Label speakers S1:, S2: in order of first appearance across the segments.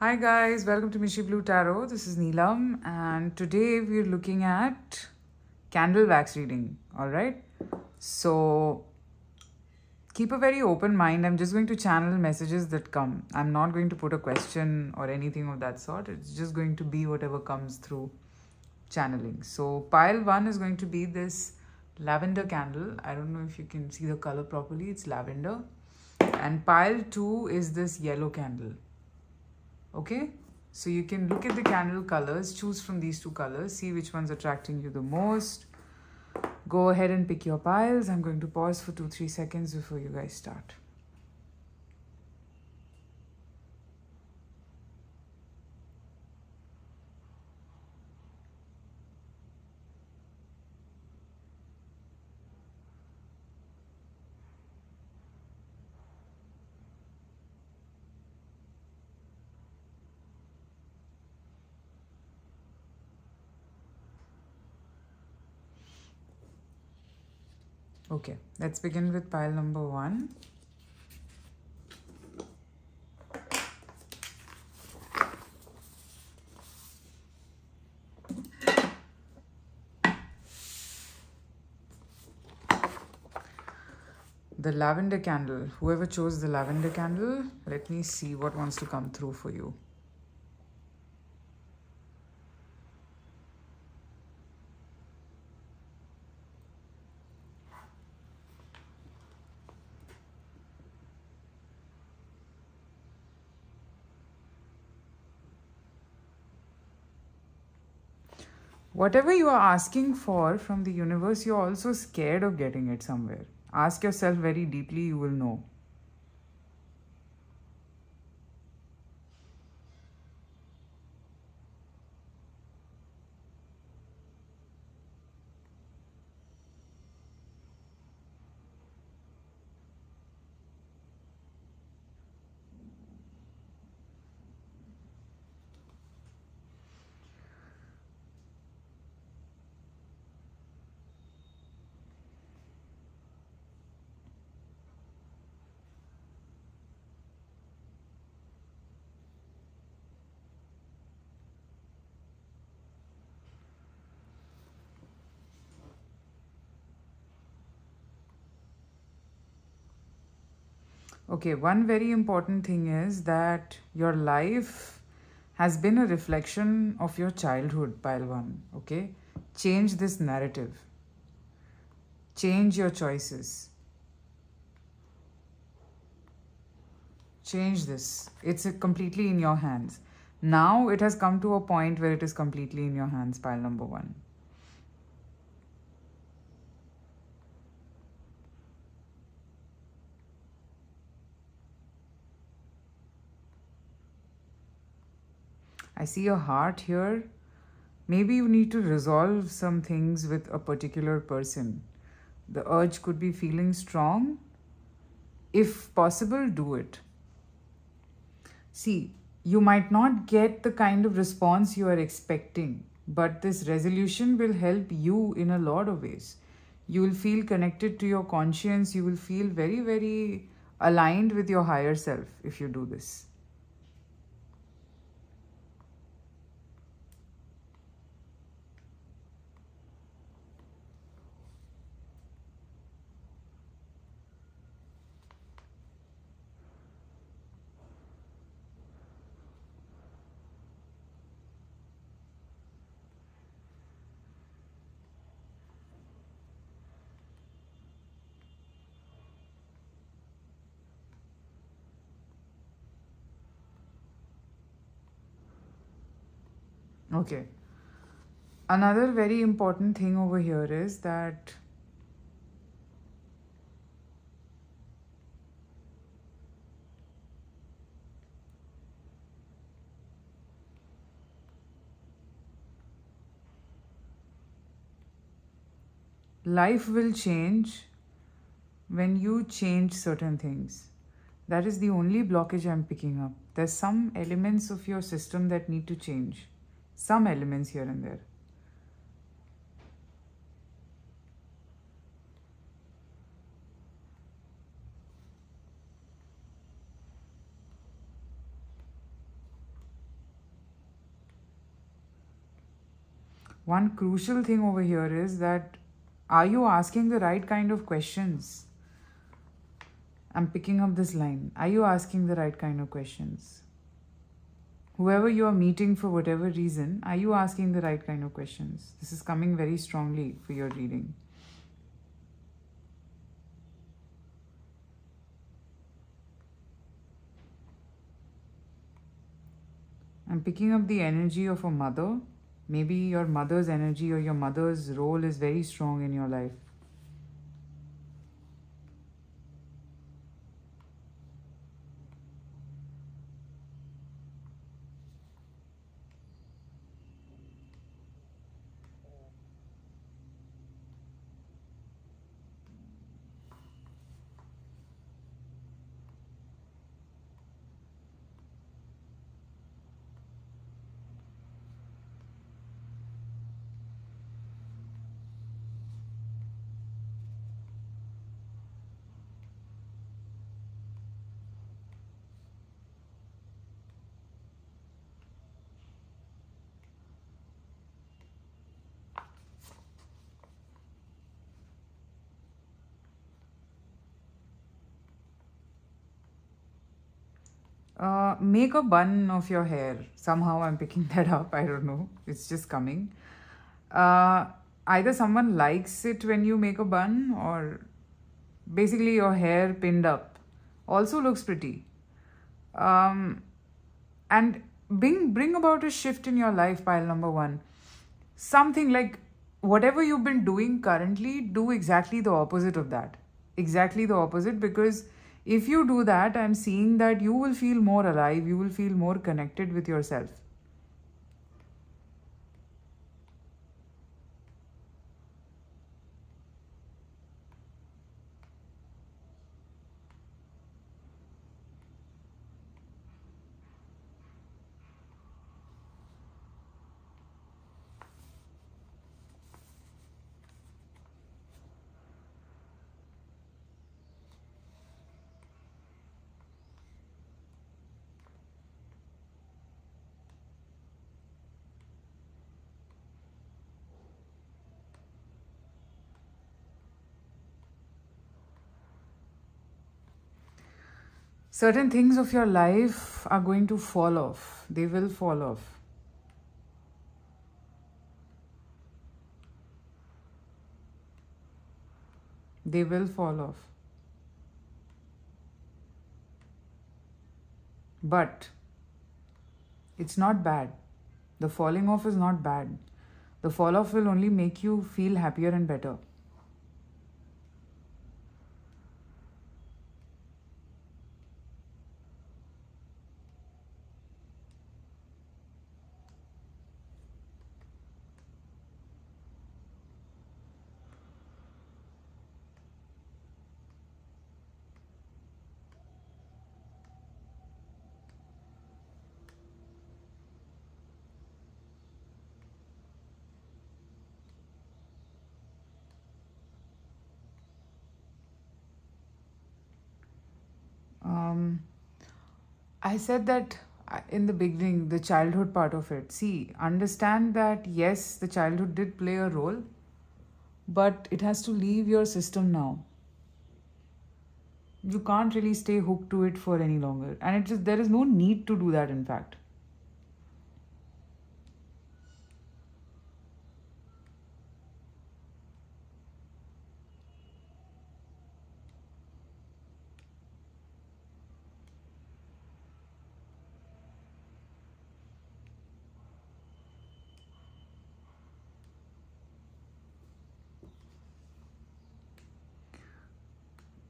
S1: Hi guys, welcome to Mishi Blue Tarot. This is Neelam and today we're looking at candle wax reading. Alright, so keep a very open mind. I'm just going to channel messages that come. I'm not going to put a question or anything of that sort. It's just going to be whatever comes through channeling. So, pile one is going to be this lavender candle. I don't know if you can see the color properly, it's lavender. And pile two is this yellow candle okay? So you can look at the candle colors choose from these two colors see which one's attracting you the most. Go ahead and pick your piles. I'm going to pause for two three seconds before you guys start Okay, let's begin with pile number one. The lavender candle. Whoever chose the lavender candle, let me see what wants to come through for you. Whatever you are asking for from the universe, you're also scared of getting it somewhere. Ask yourself very deeply, you will know. Okay, one very important thing is that your life has been a reflection of your childhood, pile one. Okay, change this narrative, change your choices. Change this. It's completely in your hands. Now it has come to a point where it is completely in your hands, pile number one. I see a heart here. Maybe you need to resolve some things with a particular person. The urge could be feeling strong. If possible, do it. See, you might not get the kind of response you are expecting, but this resolution will help you in a lot of ways. You will feel connected to your conscience. You will feel very, very aligned with your higher self if you do this. Okay. Another very important thing over here is that life will change when you change certain things. That is the only blockage I'm picking up. There's some elements of your system that need to change some elements here and there. One crucial thing over here is that are you asking the right kind of questions? I'm picking up this line. Are you asking the right kind of questions? Whoever you are meeting for whatever reason, are you asking the right kind of questions? This is coming very strongly for your reading. I'm picking up the energy of a mother. Maybe your mother's energy or your mother's role is very strong in your life. Uh, make a bun of your hair. Somehow I'm picking that up. I don't know. It's just coming. Uh, either someone likes it when you make a bun or basically your hair pinned up also looks pretty. Um, and bring, bring about a shift in your life, pile number one. Something like whatever you've been doing currently, do exactly the opposite of that. Exactly the opposite because if you do that, I'm seeing that you will feel more alive, you will feel more connected with yourself. Certain things of your life are going to fall off. They will fall off. They will fall off. But it's not bad. The falling off is not bad. The fall off will only make you feel happier and better. I said that uh, in the beginning, the childhood part of it. See, understand that yes, the childhood did play a role, but it has to leave your system now. You can't really stay hooked to it for any longer, and it just there is no need to do that. In fact.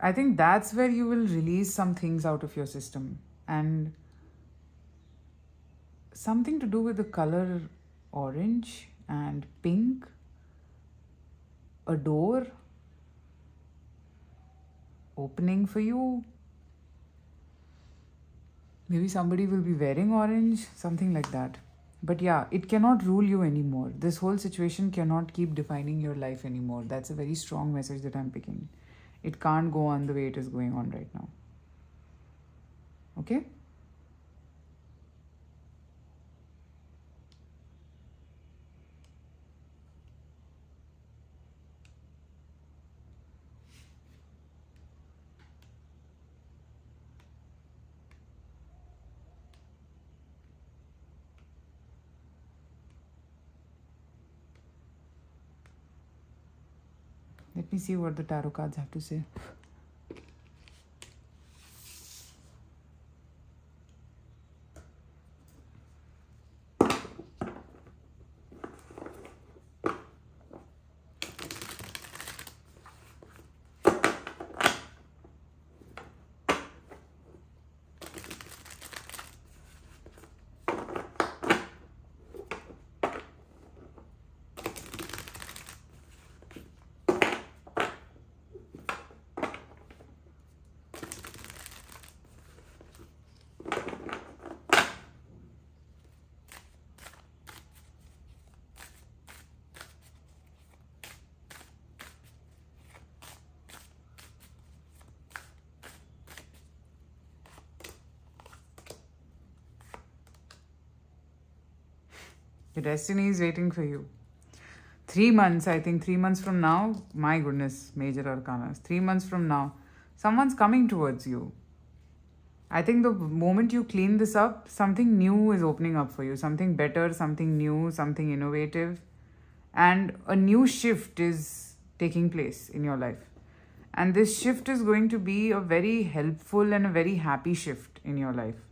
S1: I think that's where you will release some things out of your system and something to do with the color orange and pink, a door opening for you. Maybe somebody will be wearing orange, something like that. But yeah, it cannot rule you anymore. This whole situation cannot keep defining your life anymore. That's a very strong message that I'm picking. It can't go on the way it is going on right now. Okay? See what the tarot cards have to say. Your destiny is waiting for you. Three months, I think, three months from now, my goodness, major arcanas. Three months from now, someone's coming towards you. I think the moment you clean this up, something new is opening up for you. Something better, something new, something innovative. And a new shift is taking place in your life. And this shift is going to be a very helpful and a very happy shift in your life.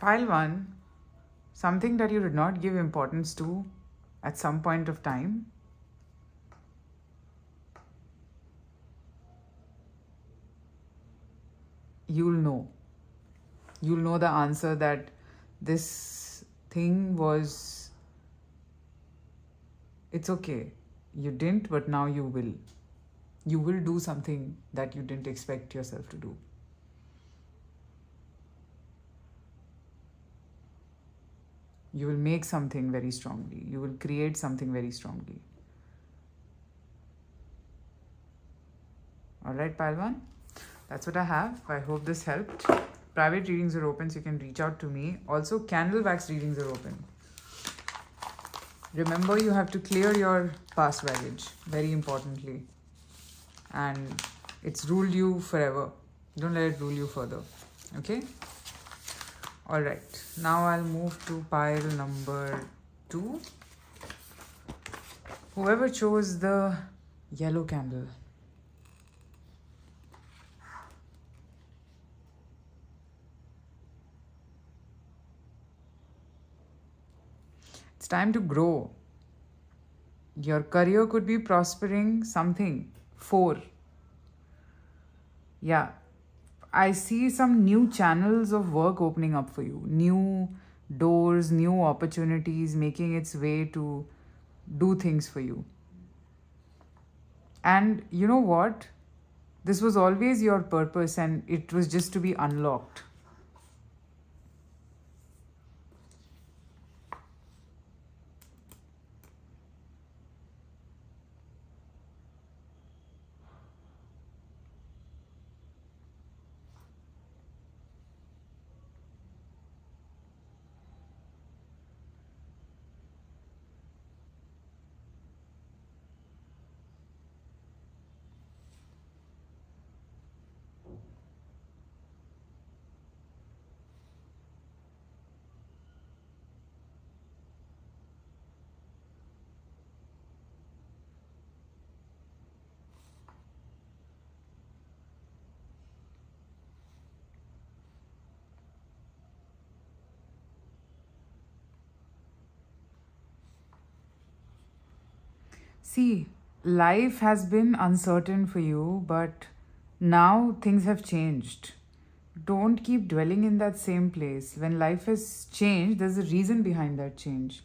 S1: Pile 1 something that you did not give importance to at some point of time. You'll know. You'll know the answer that this thing was. It's okay. You didn't, but now you will. You will do something that you didn't expect yourself to do. You will make something very strongly. You will create something very strongly. All right, Palwan. That's what I have. I hope this helped. Private readings are open, so you can reach out to me. Also, candle wax readings are open. Remember, you have to clear your past baggage, very importantly. And it's ruled you forever. Don't let it rule you further. Okay? All right. Now i'll move to pile number two. Whoever chose the yellow candle. It's time to grow. Your career could be prospering something. Four. Yeah I see some new channels of work opening up for you, new doors, new opportunities making its way to do things for you. And you know what? This was always your purpose and it was just to be unlocked. See, life has been uncertain for you, but now things have changed. Don't keep dwelling in that same place. When life has changed, there's a reason behind that change.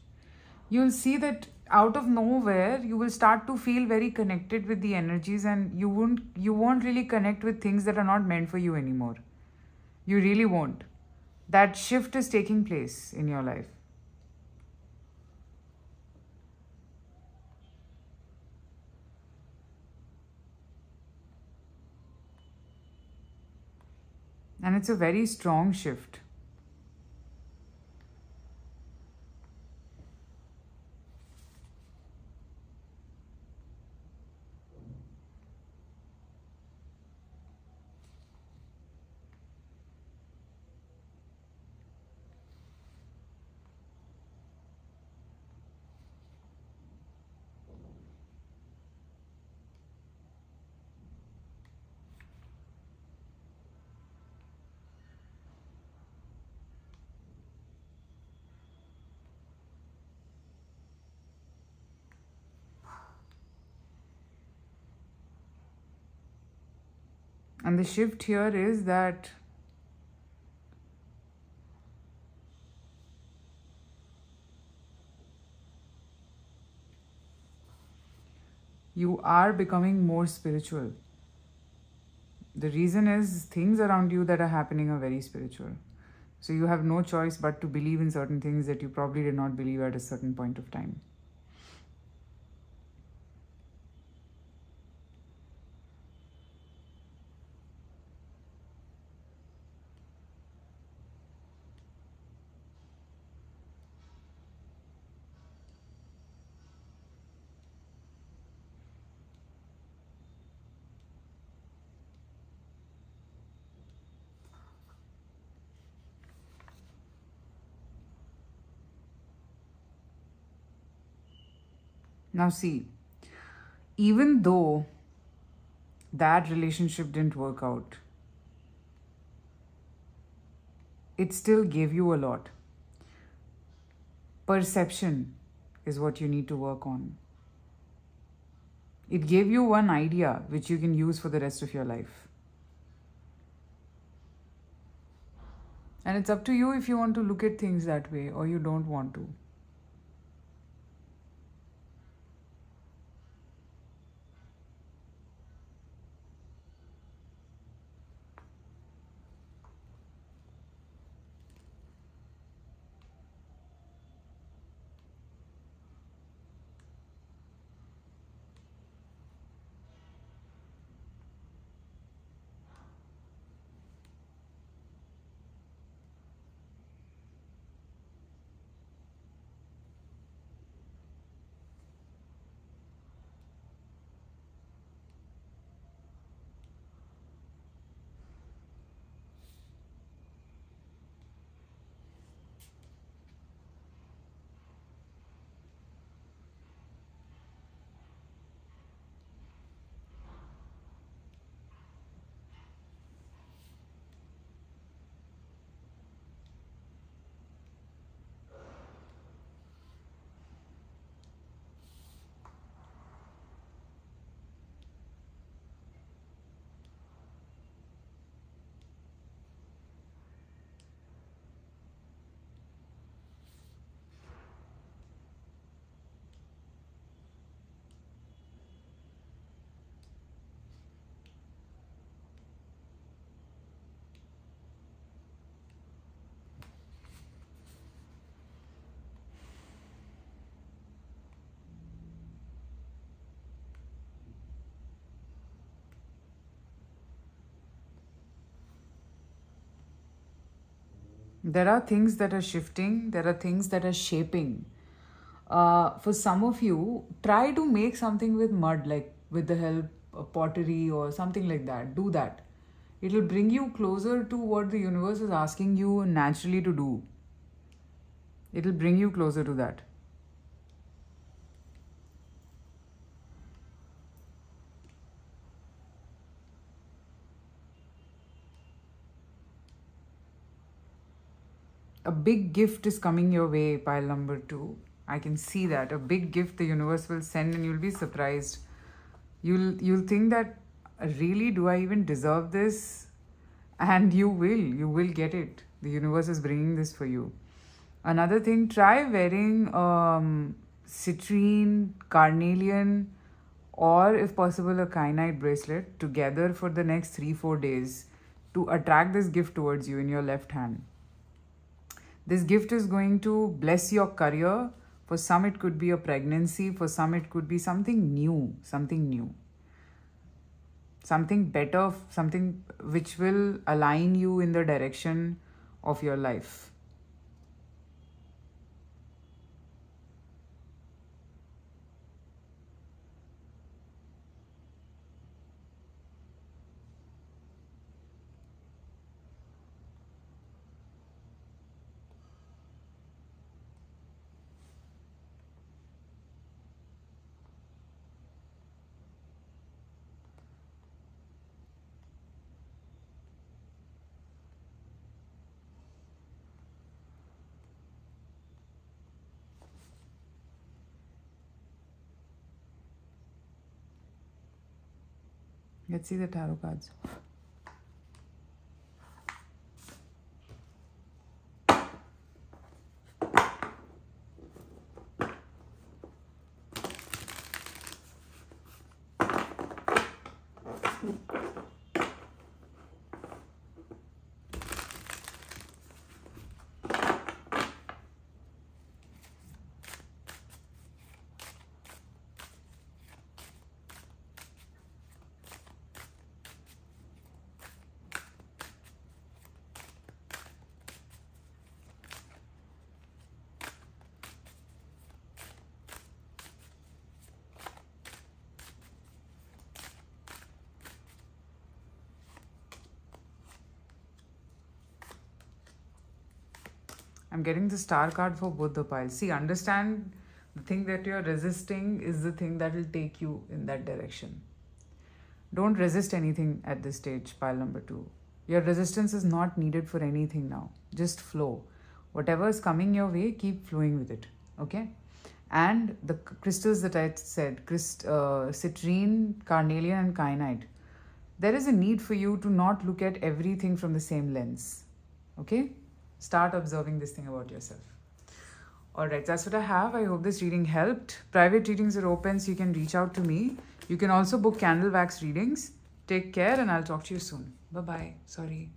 S1: You'll see that out of nowhere you will start to feel very connected with the energies and you won't you won't really connect with things that are not meant for you anymore. You really won't. That shift is taking place in your life. And it's a very strong shift. And the shift here is that you are becoming more spiritual. The reason is things around you that are happening are very spiritual. So you have no choice but to believe in certain things that you probably did not believe at a certain point of time. Now, see, even though that relationship didn't work out, it still gave you a lot. Perception is what you need to work on. It gave you one idea which you can use for the rest of your life. And it's up to you if you want to look at things that way or you don't want to. There are things that are shifting, there are things that are shaping. Uh, for some of you, try to make something with mud, like with the help of pottery or something like that. Do that. It will bring you closer to what the universe is asking you naturally to do. It will bring you closer to that. A big gift is coming your way, pile number two. I can see that. A big gift the universe will send and you'll be surprised. You'll you'll think that really do I even deserve this? And you will. You will get it. The universe is bringing this for you. Another thing, try wearing um, citrine, carnelian, or if possible, a kyanite bracelet together for the next three, four days to attract this gift towards you in your left hand. This gift is going to bless your career. For some, it could be a pregnancy. For some, it could be something new, something new. something better, something which will align you in the direction of your life. Let's see the tarot cards. I'm getting the star card for both the piles. See, understand the thing that you're resisting is the thing that will take you in that direction. Don't resist anything at this stage, pile number two. Your resistance is not needed for anything now. Just flow. Whatever is coming your way, keep flowing with it. Okay? And the crystals that I said, crystal, uh, citrine, carnelian, and kyanite. There is a need for you to not look at everything from the same lens. Okay? Start observing this thing about yourself. Alright, that's what I have. I hope this reading helped. Private readings are open so you can reach out to me. You can also book candle wax readings. Take care and I'll talk to you soon. Bye-bye. Sorry.